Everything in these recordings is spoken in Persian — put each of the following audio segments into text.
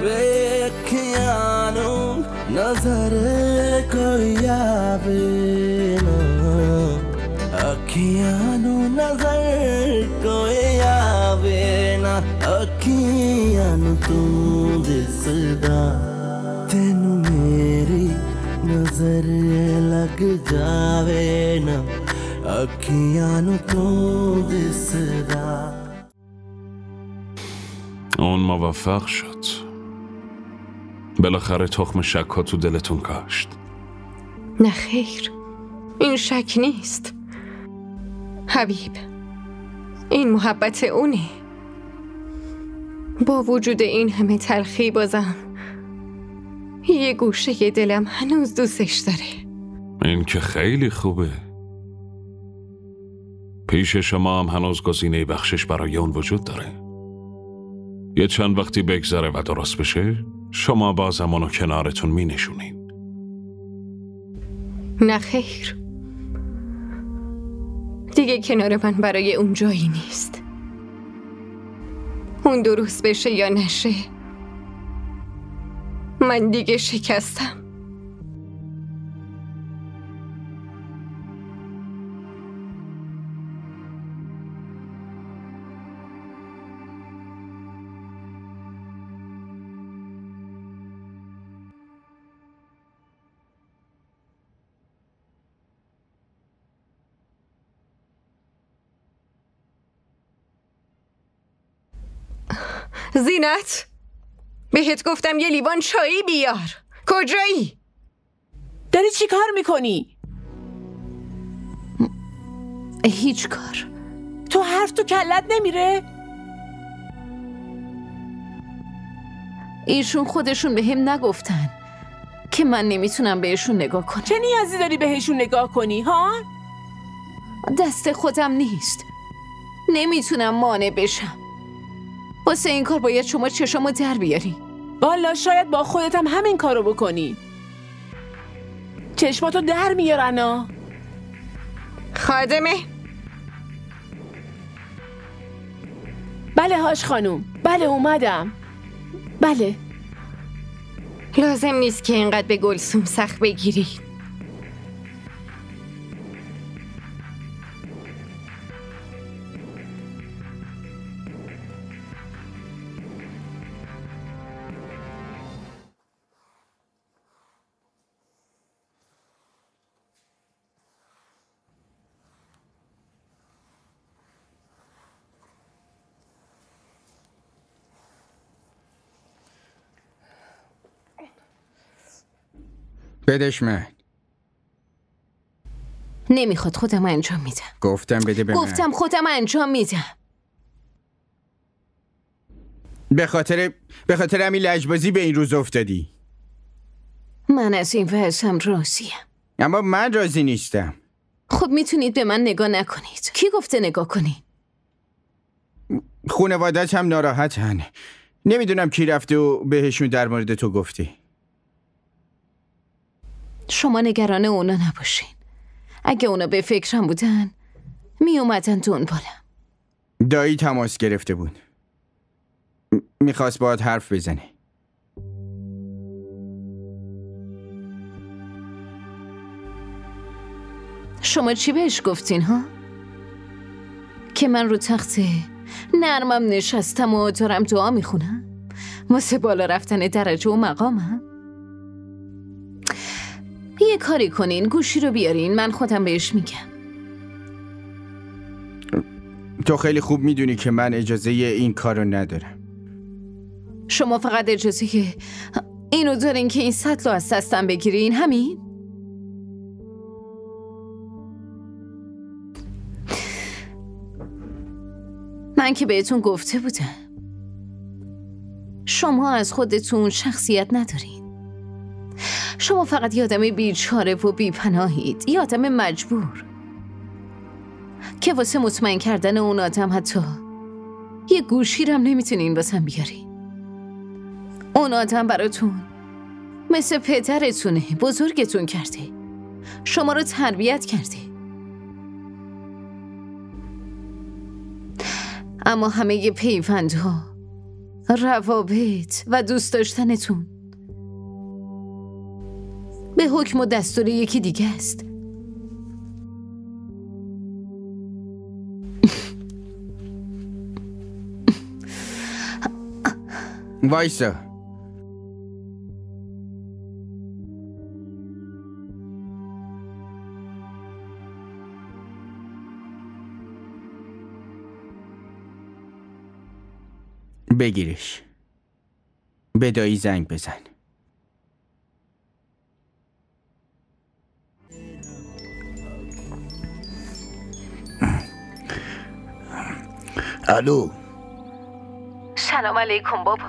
बेखियानू नजर कोई आवे ना अखियानू नजर कोई आवे ना अखियानू तू दिसदा तेनू मेरी नजर लग जावे ना ਅੱਖੀਆਂ ਨੂੰ ਤੂੰ ਦਿਸਦਾ On m'avait farchat. بالاخره تخم شک ها تو دلتون کاشت. نه خیر. این شک نیست. حبیب این محبت اونه. با وجود این همه تلخی بازم یه گوشه دلم هنوز دوستش داره. این که خیلی خوبه. پیش شما هم هنوز گزینه بخشش برای اون وجود داره. یه چند وقتی بگذره و درست بشه شما بازم اونو کنارتون می نشونین نه خیر. دیگه کنار من برای اون جایی نیست. اون درست بشه یا نشه من دیگه شکستم. زینت بهت گفتم یه لیوان چایی بیار کجایی؟ داری چی کار می‌کنی؟ هیچ کار تو حرف تو کلت نمیره؟ ایشون خودشون به هم نگفتن که من نمی‌تونم بهشون نگاه کنم چه نیازی داری بهشون نگاه کنی ها؟ دست خودم نیست نمی‌تونم مانع بشم واسه این کار باید شما چشامو در بیاری. والا شاید با خودت هم همین کارو بکنی. چشماتو در میارن ها خادمه. بله هاش خانوم. بله اومدم. بله. لازم نیست که اینقدر به گلسوم سخت بگیری. بدش من نمی‌خواد خودم انجام میدم. گفتم بده به من. گفتم خودم انجام میدم. به خاطر به خاطر همین لجبازی به این روز افتادی. من از این وضعم راضیم. اما من راضی نیستم. خب می‌تونید به من نگاه نکنید. کی گفته نگاه کنید خونوادت هم ناراحتن. نمی‌دونم کی رفته و بهشون در مورد تو گفتی شما نگران اونا نباشین. اگه اونا به فکرم بودن می اومدن دنبالم دایی تماس گرفته بود. م- می‌خواست باید حرف بزنه. شما چی بهش گفتین ها؟ که من رو تخت نرمم نشستم و دارم دعا می‌خونم. واسه بالا رفتن درجه و مقامم. یه کاری کنین گوشی رو بیارین. من خودم بهش میگم. تو خیلی خوب می‌دونی که من اجازه این کارو ندارم. شما فقط اجازه که اینو دارین که این سطل رو از دستم بگیرین. همین؟ من که بهتون گفته بودم. شما از خودتون شخصیت ندارین. شما فقط یادم بیچاره و بیپناهید. یادم مجبور. که واسه مطمئن کردن اون آدم حتی یه گوشی رم نمی‌تونین واسم بیارین اون آدم براتون مثل پدرتونه بزرگتون کرده. شما رو تربیت کرده. اما همه پیوندها روابط و دوست داشتنتون به حکم و دستور یکی دیگه است. وایسا. بگیرش. به دایی زنگ بزن. الو. سلام علیکم بابا.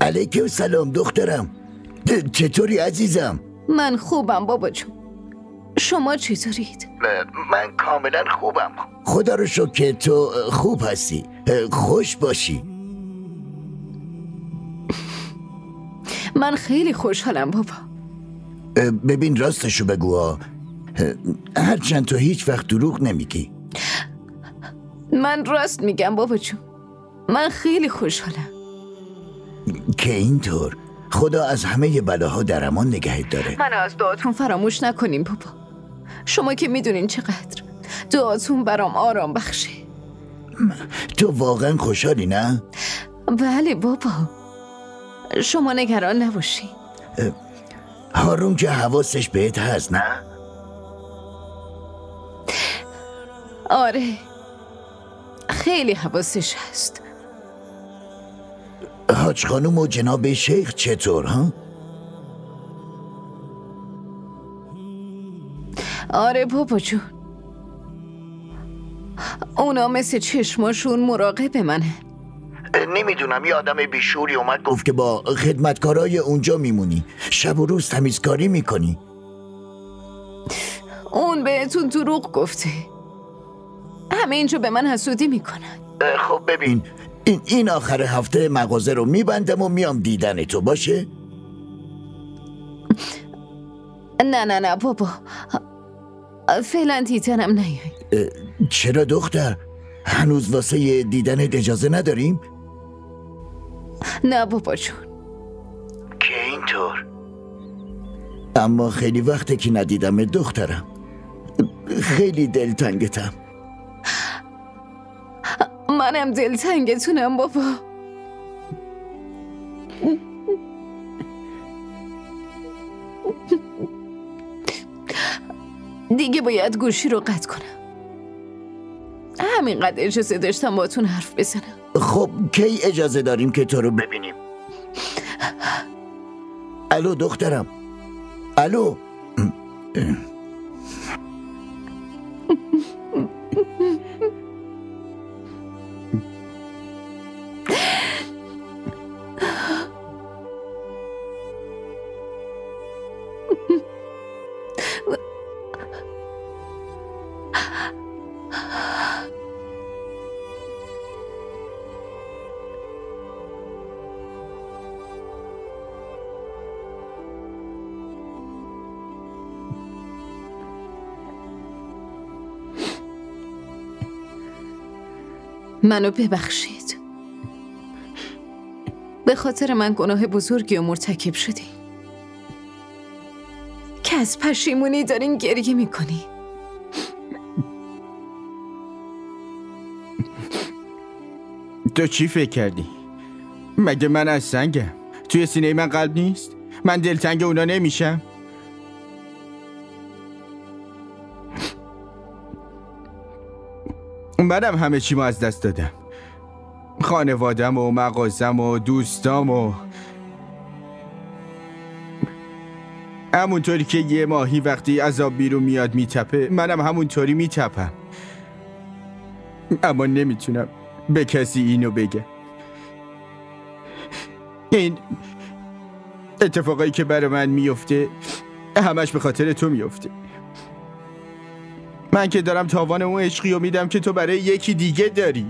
علیکم سلام دخترم. چطوری عزیزم؟ من خوبم بابا جون. شما چطورید؟ من کاملا خوبم. خدا رو شکر که تو خوب هستی. خوش باشی. من خیلی خوشحالم بابا. ببین راستشو بگو ها هرچند تو هیچ وقت دروغ نمیگی. من راست میگم بابا جون. من خیلی خوشحالم. که اینطور خدا از همه بلاها در امان نگهت داره. من از دعاتون فراموش نکنیم بابا. شما که می‌دونین چقدر دعاتون برام آرام بخشه. تو واقعا خوشحالی نه؟ بله بابا. شما نگران نباشین. هارون که حواسش بهت هست نه؟ آره. خیلی حواسش هست. حاج خانوم و جناب شیخ چطور ها؟ آره بابا جون. اونا مثل چشماشون مراقب منه. نمی‌دونم یه آدم بیشوری اومد گفت که با خدمتکارای اونجا میمونی. شب و روز تمیزکاری می‌کنی. اون بهتون دروغ گفته. همه اینجا به من حسودی می‌کنن. خب ببین این, این آخر هفته مغازه رو میبندم و میام دیدن تو باشه؟ نه نه نه بابا. فعلا دیدنم نیای چرا دختر؟ هنوز واسه دیدن اجازه نداریم؟ نه بابا جون. که اینطور. اما خیلی وقته که ندیدم دخترم. خیلی دلتنگتم. منم دلتنگتونم بابا. دیگه باید گوشی رو قطع کنم. همینقدر اجازه داشتم باتون حرف بزنم. خب کی اجازه داریم که تو رو ببینیم؟ الو دخترم. الو. منو ببخشید. به خاطر من گناه بزرگی و مرتکب شدی. از پشیمونی دارین گریه می‌کنی تو چی فکر کردی؟ مگه من از سنگم توی سینه من قلب نیست؟ من دلتنگ اونا نمیشم؟ منم همه چیمو از دست دادم خانوادم و مغازم و دوستام و همونطوری که یه ماهی وقتی از آب بیرون میاد میتپه منم همونطوری میتپم. اما نمی‌تونم به کسی اینو بگم این اتفاقایی که برای من میفته همش به خاطر تو میفته من که دارم تاوان اون عشقی رو میدم که تو برای یکی دیگه داری.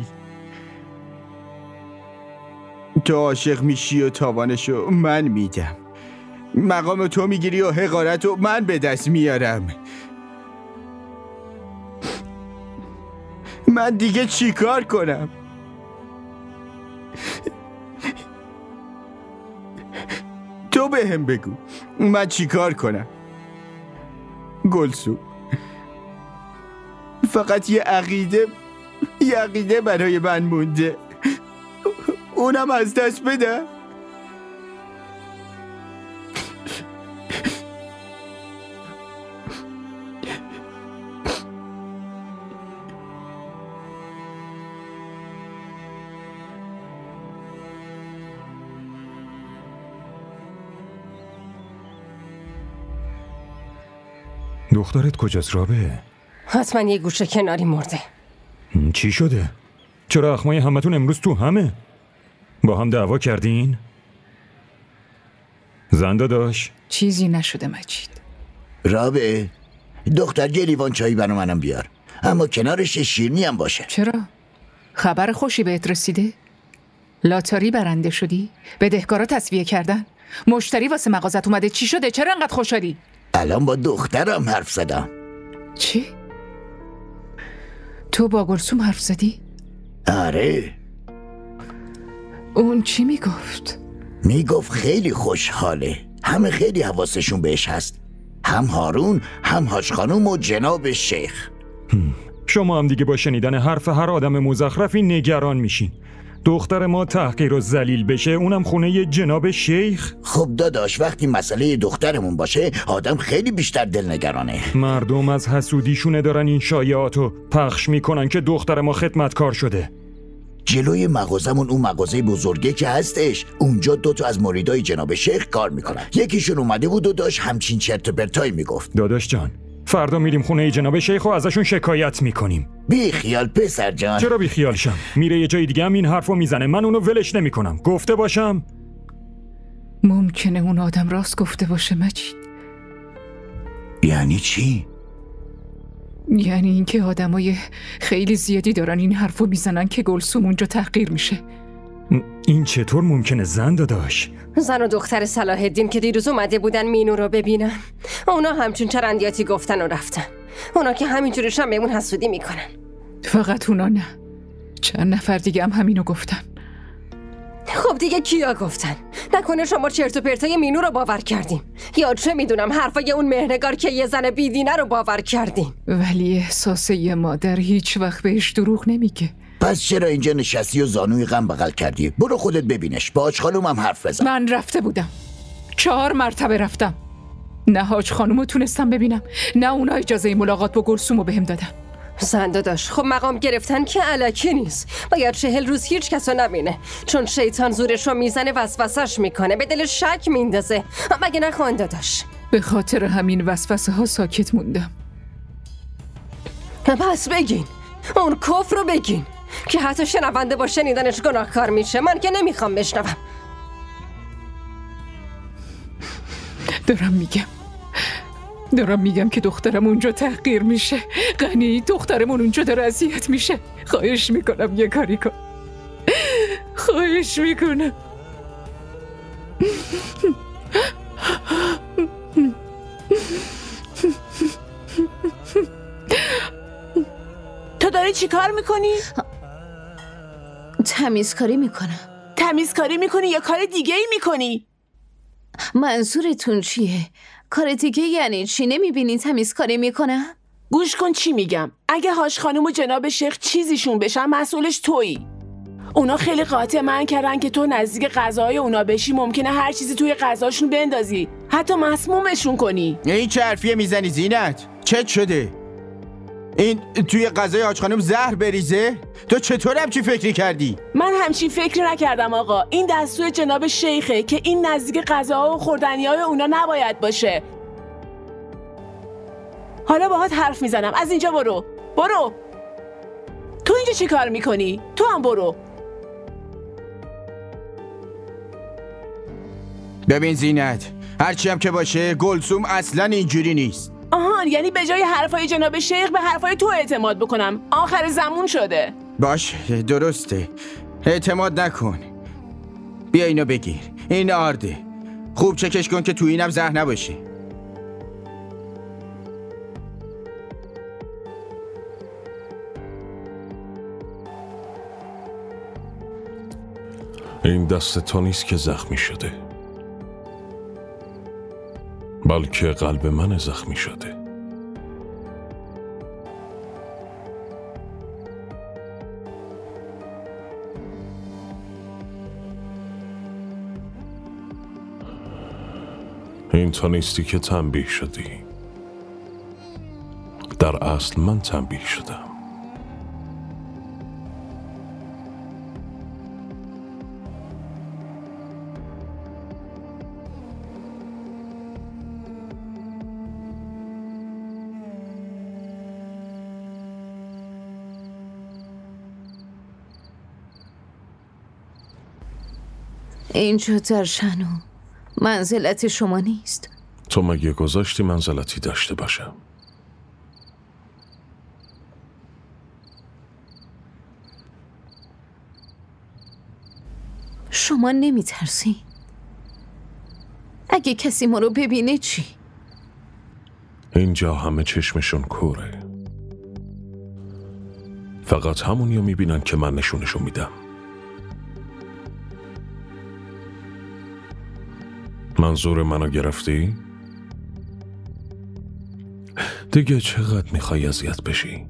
تو عاشق میشی و تاوانشو من میدم. مقام تو می‌گیری و حقارت رو من به دست میارم. من دیگه چیکار کنم؟ تو به هم بگو. من چیکار کنم؟ گلسو. فقط یه عقیده یه عقیده برای من مونده. اونم از دست بدم. دخترت کجاست رابه؟ حتما یه گوشه کناری مرده چی شده؟ چرا اخمای همتون امروز تو همه؟ با هم دعوا کردین؟ زنده داشت؟ چیزی نشده مجید رابه دختر یه لیوان چایی برا منم بیار اما کنارش یه شیرنی هم باشه چرا؟ خبر خوشی بهت رسیده؟ لاتاری برنده شدی؟ بدهکارا تصویه کردن؟ مشتری واسه مغازت اومده چی شده؟ چرا انقدر خوشحالی؟ الان با دخترم حرف زدم. چی؟ تو با گلسوم حرف زدی؟ آره. اون چی می‌گفت؟ می‌گفت خیلی خوشحاله. همه خیلی حواسشون بهش هست. هم هارون هم حاج خانوم و جناب شیخ. شما هم دیگه با شنیدن حرف هر آدم مزخرفی نگران میشین. دختر ما تحقیر و زلیل بشه اونم خونه جناب شیخ؟ خب داداش وقتی مسئله دخترمون باشه آدم خیلی بیشتر دلنگرانه. مردم از حسودیشونه دارن این شایعاتو پخش می‌کنن که دختر ما خدمتکار شده. جلوی مغازمون اون مغازه بزرگه که هستش. اونجا دوتا از مریدای جناب شیخ کار می‌کنن. یکیشون اومده بود و داشت همچین چرت و پرتایی می‌گفت. داداش جان فردا میریم خونه جناب شیخ و ازشون شکایت می‌کنیم. بی خیال پسر جان. چرا بی خیال شم؟ میره یه جای دیگه هم این حرفو می‌زنه. من اونو ولش نمی‌کنم. گفته باشم. ممکنه اون آدم راست گفته باشه مجید. یعنی چی؟ یعنی اینکه آدمای خیلی زیادی دارن این حرفو می‌زنن که گلسوم اونجا تحقیر میشه. این چطور ممکنه زن داداش زن و دختر صلاح الدین که دیروز اومده بودن مینو رو ببینن. اونا همچون چرندیاتی گفتن و رفتن. اونا که همینجورش هم بهمون حسودی می‌کنن. فقط اونا نه. چند نفر دیگه هم همینو گفتن. خب دیگه کیا گفتن؟ نکنه شما چرت و پرتای مینو رو باور کردیم. یا چه می‌دونم حرفای اون مهرنگار که یه زن بیدینه رو باور کردیم. ولی احساس یه مادر هیچ وقت بهش دروغ نمیگه. پس چرا اینجا نشستی و زانوی غم بغل کردی؟ برو خودت ببینش. با خانوم هم حرف بزن. من رفته بودم. چهار مرتبه رفتم. نه حاج خانومو تونستم ببینم. نه اونا اجازه ملاقات با گلسومو بهم دادن. زنده داشت خب مقام گرفتن که علکی نیست. باید چهل روز هیچ کسو نبینه. چون شیطان زورش رو می‌زنه وسوسش می‌کنه. به دل شک میندازه. مگه نخوانده داشت به خاطر همین وسوسه ها ساکت موندم. پس بگین. اون کفر رو بگین. که حتی شنونده با شنیدنش گناهکار میشه. من که نمی‌خوام بشنوم. دارم میگم. دارم میگم که دخترم اونجا تحقیر میشه. غنی دخترمون اونجا داره اذیت میشه. خواهش می‌کنم یه کاری کن. خواهش می‌کنم. تو داری چی کار می‌کنی؟ تمیزکاری می‌کنم. تمیزکاری می‌کنی یا کار دیگه ای می‌کنی؟ منظورتون چیه؟ کار دیگه یعنی چی؟ نمی‌بینی تمیزکاری می‌کنم؟ گوش کن چی میگم. اگه هاش خانم و جناب شیخ چیزیشون بشن مسئولش تویی. اونا خیلی قاطع من کردن که تو نزدیک غذاهای اونا بشی ممکنه هر چیزی توی غذاشون بندازی. حتی مسمومشون کنی. این چه حرفیه می‌زنی زینت؟ چت شده؟ این توی غذای حاج خانم زهر بریزه؟ تو چطور همچی فکری کردی؟ من همچین فکری نکردم آقا. این دستور جناب شیخه که این نزدیک غذاها و خوردنی های اونا نباید باشه. حالا باهات حرف می‌زنم. از اینجا برو. برو. تو اینجا چی کار می‌کنی؟ تو هم برو. ببین زینت هرچی هم که باشه گلسوم اصلا اینجوری نیست. آهان یعنی به جای حرفای جناب شیخ به حرفای تو اعتماد بکنم. آخر زمون شده. باش درسته. اعتماد نکن. بیا اینو بگیر. این آرده. خوب چکش کن که تو اینم زهر نباشه این دست تو نیست که زخمی شده. بلکه قلب من زخمی شده. این تو نیستی که تنبیه شدی. در اصل من تنبیه شدم. اینجا در شنو؟ منزلت شما نیست. تو مگه گذاشتی منزلتی داشته باشم؟ شما نمی ترسی اگه کسی ما رو ببینه چی؟ اینجا همه چشمشون کوره. فقط همونیا می‌بینن که من نشونشون میدم. منظور منو گرفتی؟ دیگه چقدر می‌خوای اذیت بشی؟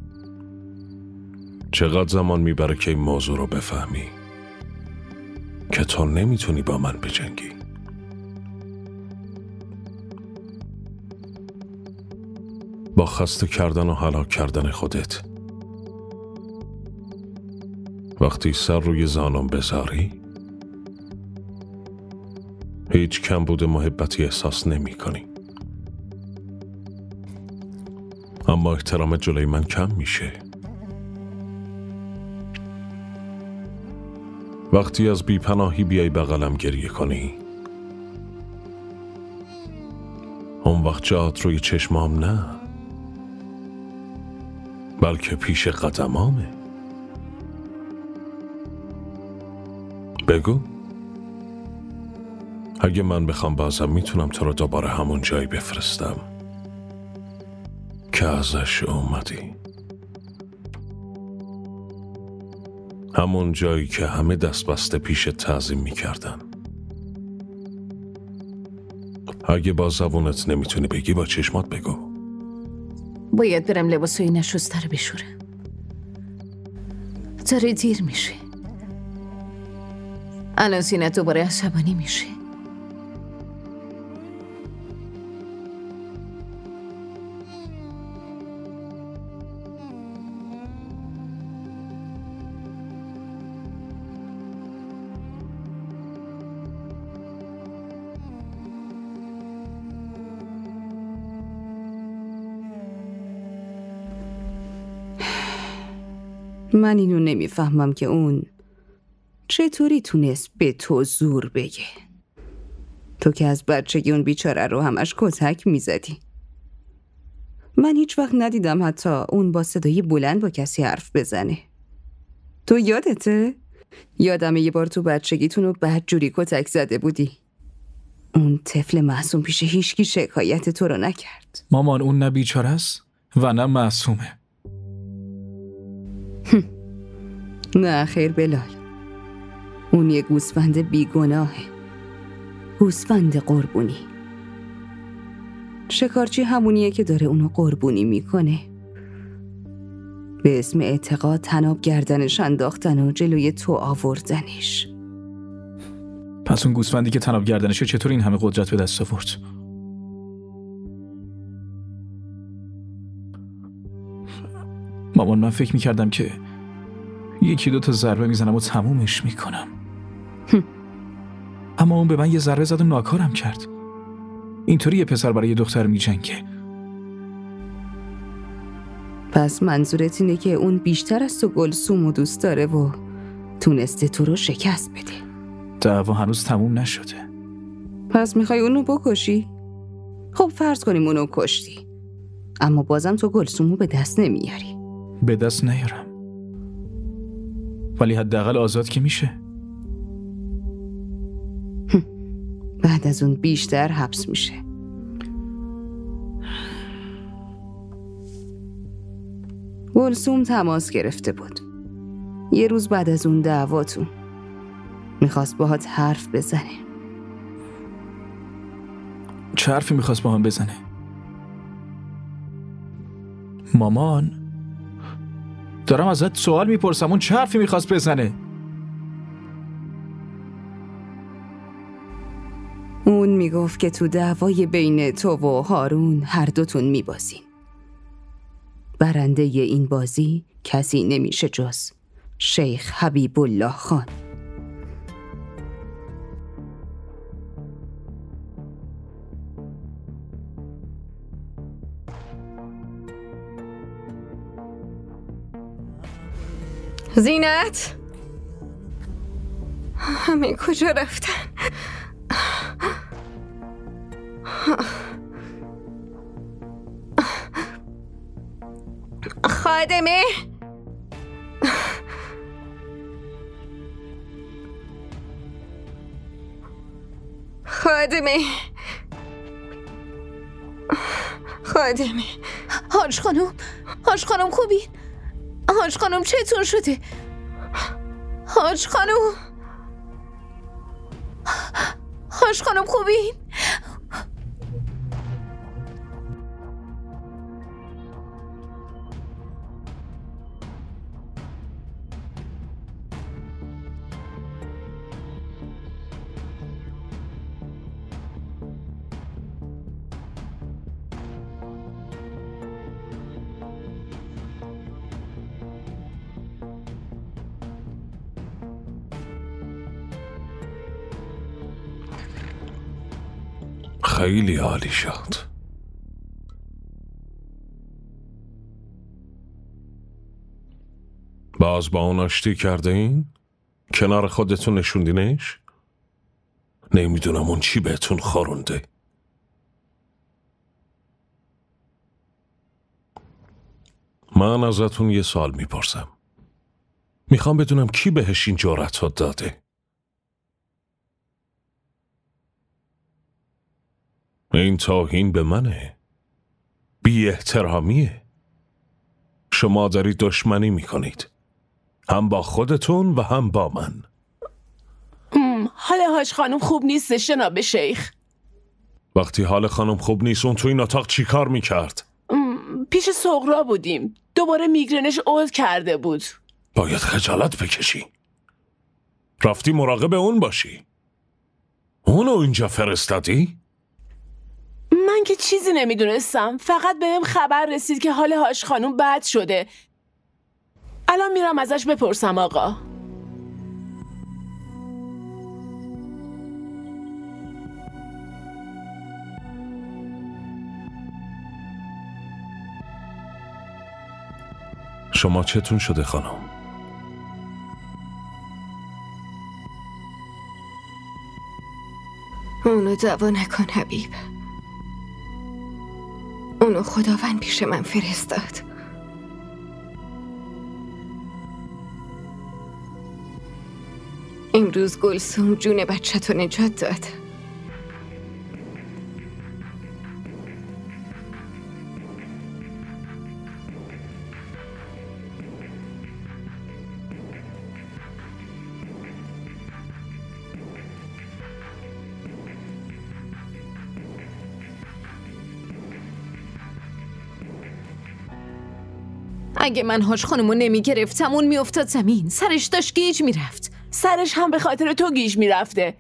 چقدر زمان می‌بره که این موضوع رو بفهمی؟ که تو نمی‌تونی با من بجنگی با خسته کردن و هلاک کردن خودت وقتی سر روی زانم بذاری هیچ کم بوده محبتی احساس نمی کنی. اما احترام جلوی من کم میشه. وقتی از بیپناهی بیای بغلم گریه کنی. اون وقت جات روی چشمام نه. بلکه پیش قدمامه. بگو. اگه من بخوام بازم می‌تونم تو رو دوباره همون جایی بفرستم که ازش اومدی. همون جایی که همه دست بسته پیش تعظیم می‌کردن. اگه با زبونت نمی‌تونی بگی با چشمات بگو. باید برم لباسای نشسته رو بشورم. داره دیر میشه الان زینت دوباره عصبانی میشه من اینو نمی‌فهمم که اون چطوری تونست به تو زور بگه. تو که از بچگی اون بیچاره رو همش کتک می‌زدی. من هیچ وقت ندیدم حتی اون با صدای بلند با کسی حرف بزنه. تو یادته؟ یادمه یه بار تو بچگیتون رو بد جوری کتک زده بودی. اون طفل معصوم پیش هیچکی شکایت تو رو نکرد. مامان اون نه بیچاره است و نه معصومه. نه خیر بلال. اون یه گوسفند بیگناهه گوسفند قربونی. شکارچی همونیه که داره اونو قربونی می‌کنه. به اسم اعتقاد تناب گردنش انداختن و جلوی تو آوردنش. پس اون گوسفندی که تناب گردنشه چطور این همه قدرت به دست آورد؟ مامان من فکر می‌کردم که یکی دو تا ضربه می‌زنم و تمومش می‌کنم. اما اون به من یه ضربه زد و ناکارم کرد. اینطوری یه پسر برای یه دختر میجنگه. پس منظورت اینه که اون بیشتر از تو گلسوم و دوست داره و تونسته تو رو شکست بده. دعوا هنوز تموم نشده. پس می‌خوای اونو بکشی؟ خب فرض کنیم اونو کشتی. اما بازم تو گلسومو به دست نمیاری. به دست نیارم. ولی حداقل آزاد که میشه. بعد از اون بیشتر حبس میشه. گلسوم تماس گرفته بود. یه روز بعد از اون دعواتون می‌خواست باهات حرف بزنه. چه حرفی می‌خواست با من بزنه؟ مامان؟ دارم ازت سوال می‌پرسم. اون چه حرفی می‌خواست بزنه؟ اون می‌گفت که تو دعوای بین تو و هارون هر دوتون میبازین. برنده این بازی کسی نمیشه جز شیخ حبیب الله خان. زینت؟ همه کجا رفتن؟ خادمه؟ خادمه. خادمه. حاج خانم حاج خانم خوبین حاج خانم چطور شده؟ حاج خانم حاج خانم خوبین؟ خیلی عالی شد باز با اون آشتی کرده این؟ کنار خودتون نشوندینش؟ نمی‌دونم اون چی بهتون خورونده من ازتون یه سال می‌پرسم می‌خوام بدونم کی بهش این جارت داده این توهین به منه. بی احترامیه شما دارید دشمنی می‌کنید. هم با خودتون و هم با من. حال هاش خانم خوب نیست جناب شیخ. وقتی حال خانم خوب نیست اون تو این اتاق چی کار می‌کرد؟ پیش سغرا بودیم. دوباره میگرنش عود کرده بود. باید خجالت بکشی. رفتی مراقب اون باشی. اونو اینجا فرستادی؟ من که چیزی نمی‌دونستم. فقط بهم خبر رسید که حال هاش خانم بد شده. الان میرم ازش بپرسم آقا. شما چتون شده خانم؟ اونو دعوا نکن حبیب. اونو خداوند پیش من فرستاد. امروز گلسوم جون بچه تو نجات داد. اگه من هاش خانمو نمی گرفتم اون میافتاد زمین. سرش داشت گیج می‌رفت. سرش هم به خاطر تو گیج می‌رفته.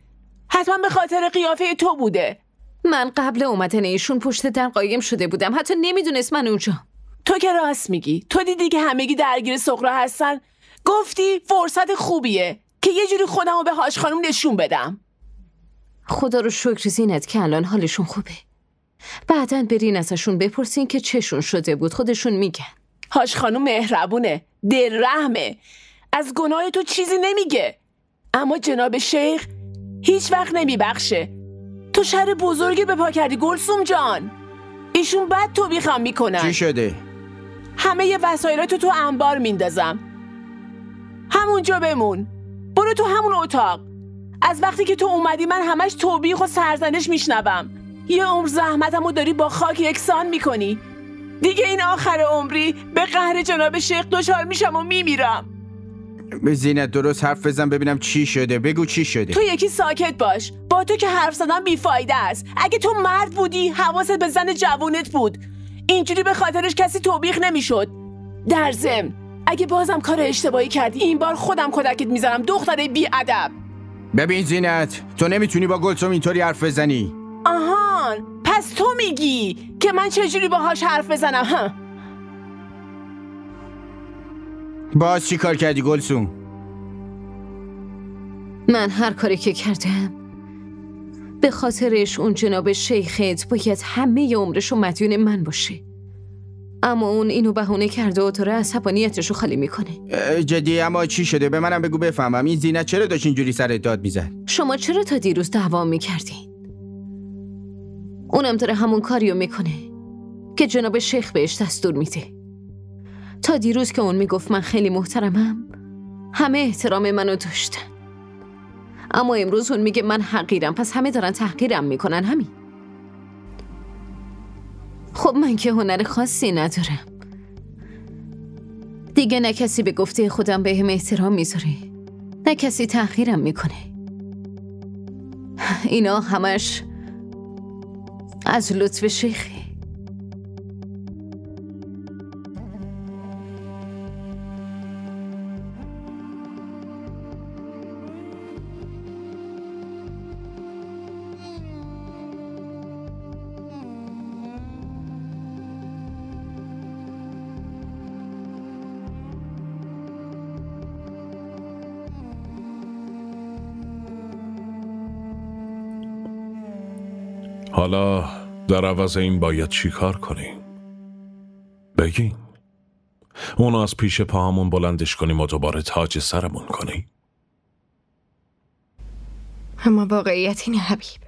حتما به خاطر قیافه تو بوده. من قبل اومدن ایشون پشت در قایم شده بودم. حتی نمی‌دونست من اونجا. تو که راست میگی. تو دیدی که همگی درگیر سقرا هستن؟ گفتی فرصت خوبیه که یه جوری خودمو به هاش خانم نشون بدم. خدا رو شکر زینت که الان حالشون خوبه. بعدا برین ازشون بپرسین که چشون شده بود. خودشون میگن. هاش خانم مهربونه. دل رحمه از گناه تو چیزی نمیگه. اما جناب شیخ هیچ وقت نمیبخشه. تو شر بزرگی به پا کردی گلسوم جان. ایشون بد تو بیخم می‌کنن. چی شده؟ همه یه وسایلاتو تو انبار میندازم. همونجا بمون. برو تو همون اتاق. از وقتی که تو اومدی من همش توبیخ و سرزنش میشنوم. یه عمر زحمتمو داری با خاک یکسان می‌کنی. دیگه این آخر عمری به قهر جناب شیخ دچار میشم و میمیرم. زینت درست حرف بزن ببینم چی شده. بگو چی شده. تو یکی ساکت باش. با تو که حرف زدن بیفایده است. اگه تو مرد بودی حواست به زن جوونت بود. اینجوری به خاطرش کسی توبیخ نمی‌شد. در ضمن اگه بازم کار اشتباهی کردی این بار خودم کدکت می‌زنم دختره بی ادب ببین زینت تو نمی‌تونی با گلسوم اینطوری حرف بزنی. پس تو میگی که من چجوری باهاش حرف بزنم؟ ها. باز چی کار کردی گلسوم؟ من هر کاری که کردم به خاطرش اون جناب شیخت باید همه عمرشو مدیون من باشه. اما اون اینو بهونه کرده و طور عصبانیتشو خالی می‌کنه. جدی اما چی شده؟ به منم بگو بفهمم. این زینت چرا داشت اینجوری سر داد می‌زد؟ شما چرا تا دیروز دعوا می‌کردین؟ اونم داره همون کاریو می‌کنه که جناب شیخ بهش دستور میده. تا دیروز که اون می‌گفت من خیلی محترمم همه احترام منو داشتن. اما امروز اون میگه من حقیرم پس همه دارن تحقیرم می‌کنن همین. خب من که هنر خاصی ندارم. دیگه نه کسی به گفته خودم به هم احترام می‌ذاره نه کسی تحقیرم می‌کنه. اینا همش از لطف شیخه حالا در عوض این باید چی کار کنیم؟ بگین. اونو از پیش پاهمون بلندش کنیم و دوباره تاج سرمون کنیم. اما واقعیت اینه حبیب.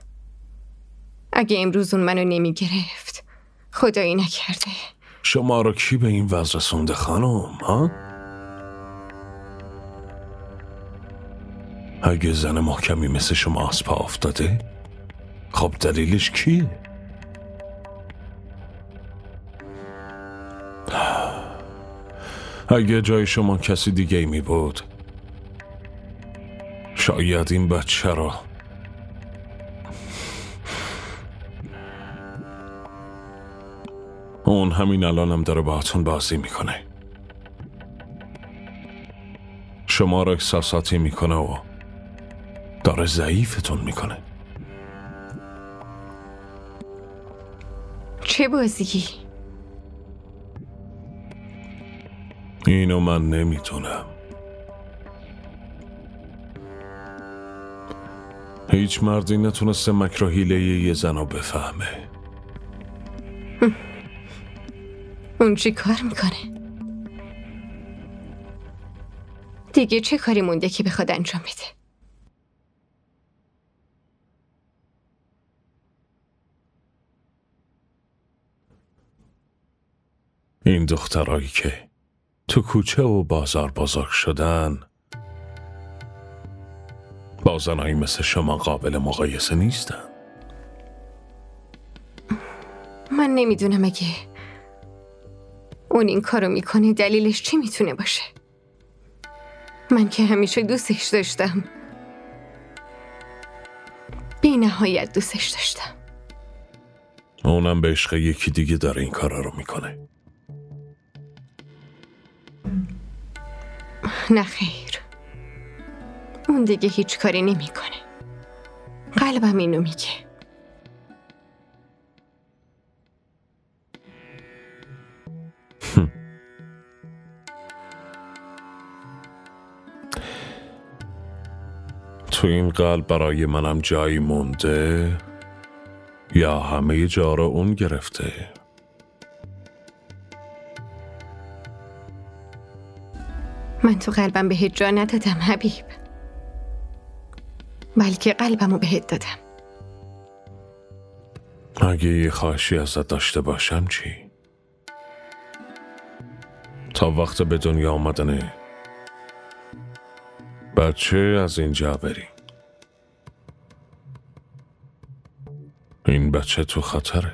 اگه امروز اون منو نمی گرفت خدایی نکرده. شما رو کی به این وضع رسونده خانم ها؟ اگه زن محکمی مثل شما از پا افتاده؟ خب دلیلش کیه؟ اگه جای شما کسی دیگه می بود شاید این بچه را. اون همین الانم داره باهاتون بازی می‌کنه. شما را احساساتی می‌کنه و داره ضعیفتون می‌کنه. چه بازی؟ اینو من نمی‌تونم هیچ مردی نتونسته مکر و حیله یه زن رو بفهمه اون چی کار می‌کنه؟ دیگه چه کاری مونده که بخواد انجام بده؟ این دخترایی که تو کوچه و بازار بزرگ شدن با زنایی مثل شما قابل مقایسه نیستن. من نمی‌دونم اگه اون این کارو می‌کنه دلیلش چی می‌تونه باشه. من که همیشه دوستش داشتم. بی نهایت دوستش داشتم. اونم به عشق یکی دیگه داره این کارا رو می‌کنه. نه خیر. اون دیگه هیچ کاری نمی‌کنه. قلبم اینو میگه. تو این قلب برای منم جایی مونده یا همه جا رو اون گرفته؟ من تو قلبم بهت جا ندادم حبیب. بلکه قلبمو بهت دادم. اگه یه خواهشی ازت داشته باشم چی؟ تا وقت به دنیا آمدن بچه از اینجا بری این بچه تو خطره.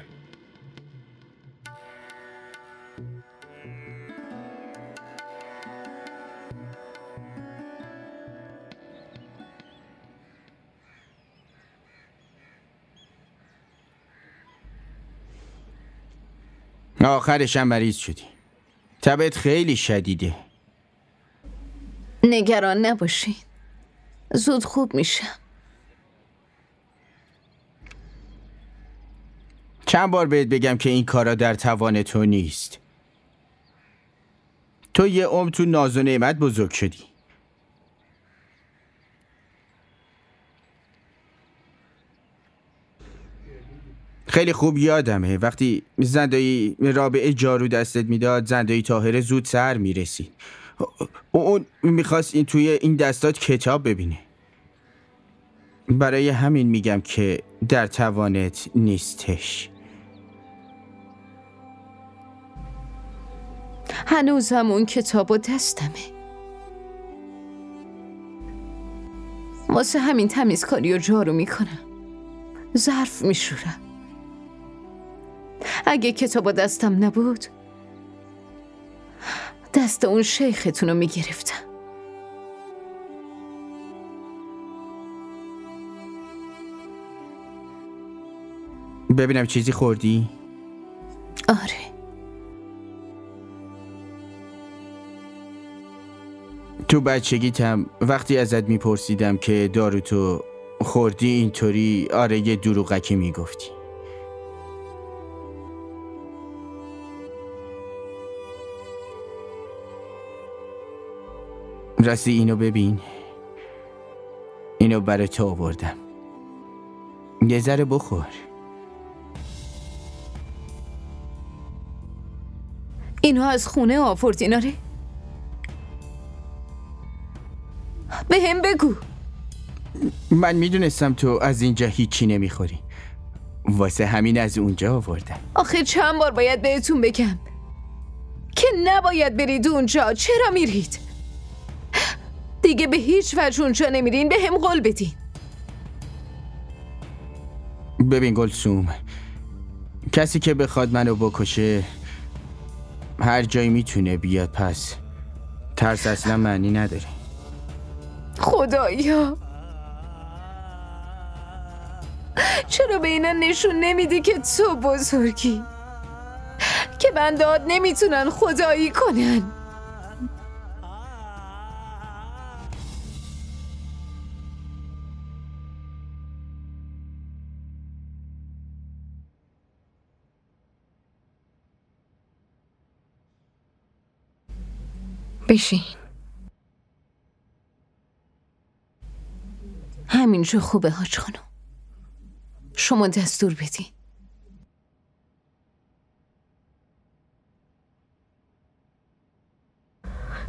آخرش هم مریض شدی؟ تبت خیلی شدیده. نگران نباشین. زود خوب میشم. چند بار بهت بگم که این کارا در توان تو نیست. تو یه عمر تو ناز و نعمت بزرگ شدی. خیلی خوب یادمه. وقتی زندایی رابعه جارو دستت می‌داد زندایی تاهره زود سر می‌رسید اون می‌خواست این توی این دستات کتاب ببینه. برای همین میگم که در توانت نیستش. هنوزم اون کتاب و دستمه. واسه همین تمیزکاری و جارو می‌کنم. ظرف میشورم. اگه کتاب دستم نبود دست اون شیختون رو می‌گرفتم. ببینم چیزی خوردی؟ آره. تو بچگیتم وقتی ازت میپرسیدم که دارو تو خوردی اینطوری آره یه دروغکی می‌گفتی. راستی اینو ببین. اینو برای تو آوردم. یه ذره بخور. اینو از خونه آوردین آره؟ به هم بگو. من می‌دونستم تو از اینجا هیچی نمی‌خوری. واسه همین از اونجا آوردم. آخه چند بار باید بهتون بگم. که نباید برید اونجا. چرا میرید؟ دیگه به هیچ وجه اونجا نمیرین. به هم قول بدین. ببین گلسوم کسی که بخواد منو بکشه هر جایی می‌تونه بیاد. پس ترس اصلا معنی نداره. خدایا. چرا به اینا نشون نمیدی که تو بزرگی؟ که بنداد نمی‌تونن خدایی کنن. بشین. همینجا خوبه حاج خانم شما دستور بدین.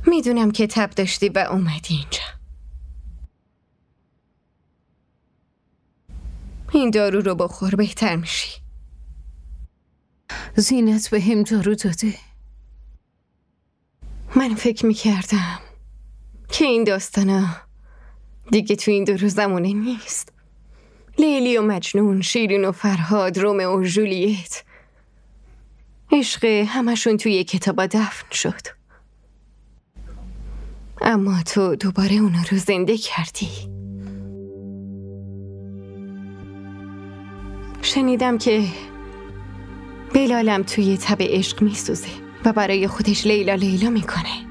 می‌دونم که تب داشتی و اومدی اینجا. این دارو رو بخور بهتر میشی. زینت به هم دارو داده. من فکر می‌کردم که این داستانا دیگه تو این دو زمونه نیست. لیلی و مجنون شیرین و فرهاد رومئو و جولیت عشق همشون توی کتابا دفن شد. اما تو دوباره اونا رو زنده کردی. شنیدم که بلالم توی تب عشق میسوزه. و برای خودش لیلا لیلا می‌کنه.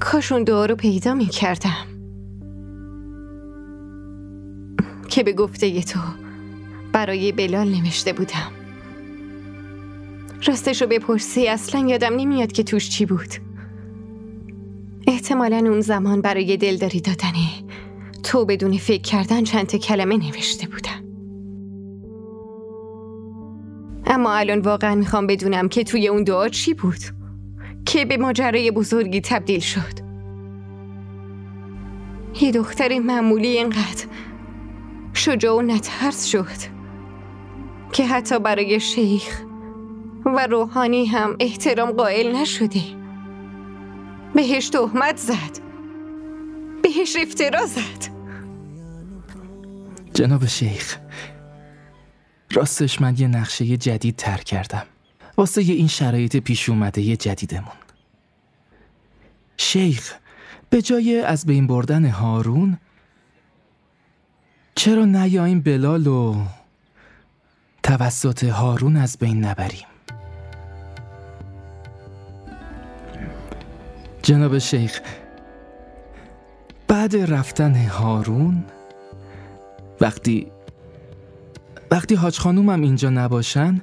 کاش اون دعا رو پیدا می‌کردم. که به گفته تو برای بلال نوشته بودم. راستشو بپرسی اصلا یادم نمیاد که توش چی بود. احتمالا اون زمان برای دلداری دادنه تو بدون فکر کردن چند کلمه نوشته بودم. اما الان واقعا می‌خوام بدونم که توی اون دعا چی بود. که به ماجرای بزرگی تبدیل شد. یه دختر معمولی اینقدر شجاع و نترس شد که حتی برای شیخ و روحانی هم احترام قائل نشده. بهش تهمت زد. بهش افترا زد. جناب شیخ راستش من یه نقشه جدید تر کردم. واسه یه این شرایط پیش اومده یه جدیدمون. شیخ به جای از بین بردن هارون چرا نیاییم بلال و توسط هارون از بین نبریم؟ جناب شیخ بعد رفتن هارون وقتی وقتی حاج خانومم اینجا نباشن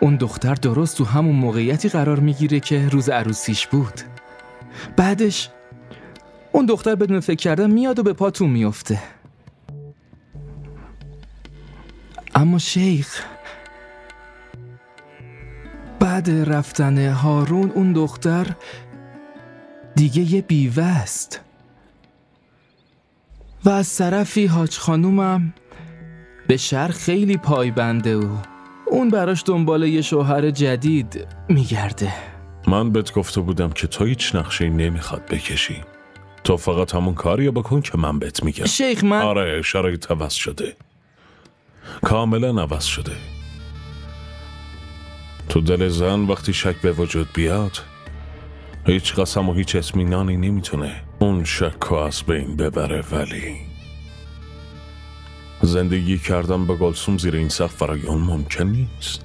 اون دختر درست تو همون موقعیتی قرار می‌گیره که روز عروسیش بود. بعدش اون دختر بدون فکر کردن میاد و به پاتون میفته اما شیخ بعد رفتن هارون اون دختر دیگه یه بیوه است. و از طرفی حاج خانومم به شهر خیلی پایبنده و اون براش دنبال یه شوهر جدید میگرده. من بهت گفته بودم که تو هیچ نقشه نمی‌خواد بکشی. تو فقط همون کاری بکن که من بهت میگم. شیخ من آره شرایط عوض شده. کاملا عوض شده. تو دل زن وقتی شک به وجود بیاد هیچ قسم و هیچ اسمینانی نمی‌تونه اون شک رو از بین ببره ولی زندگی کردن به گلسوم زیر این سقف برای اون ممکن نیست.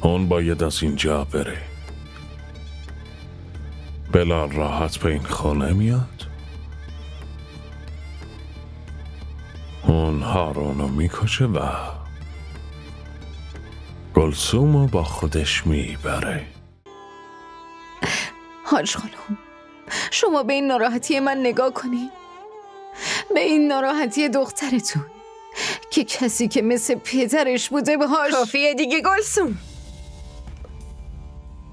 اون باید از اینجا بره. بلال راحت به این خونه میاد. اون هارونو می‌کشه و گلسومو با خودش می‌بره. حاج خانم شما به این ناراحتی من نگاه کنین. به این ناراحتی دخترتون. که کسی که مثل پدرش بوده باهاش کافیه دیگه گلسوم.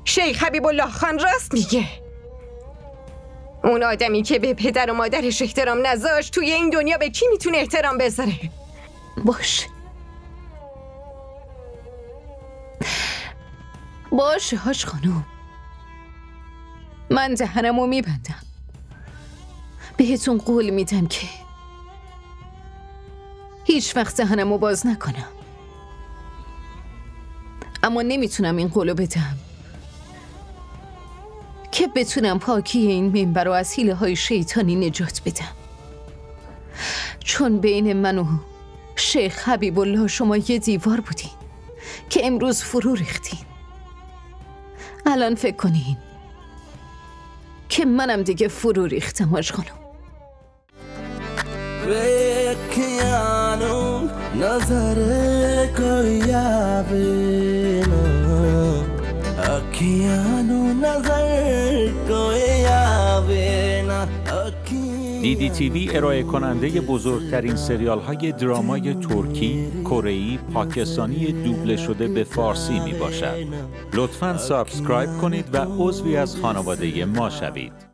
شیخ حبیب الله خان راست میگه. اون آدمی که به پدر و مادرش احترام نذاشت توی این دنیا به کی می‌تونه احترام بذاره؟ باش. باشه هاش خانم من دهنمو میبندم. بهتون قول میدم که هیچ وقت دهنمو باز نکنم. اما نمی‌تونم این قولو بدم. که بتونم پاکی این منبر رو از حیله های شیطانی نجات بدم. چون بین من و شیخ حبیب الله شما یه دیوار بودین که امروز فرو ریختین. الان فکر کنین که منم دیگه فرو ریختم هاش خانم. Nazar koyabe na DD TV ارائه کننده بزرگترین سریال های درامای ترکی، کره‌ای، پاکستانی دوبله شده به فارسی می باشد. لطفاً subscribe کنید و عضوی از خانواده ما شوید.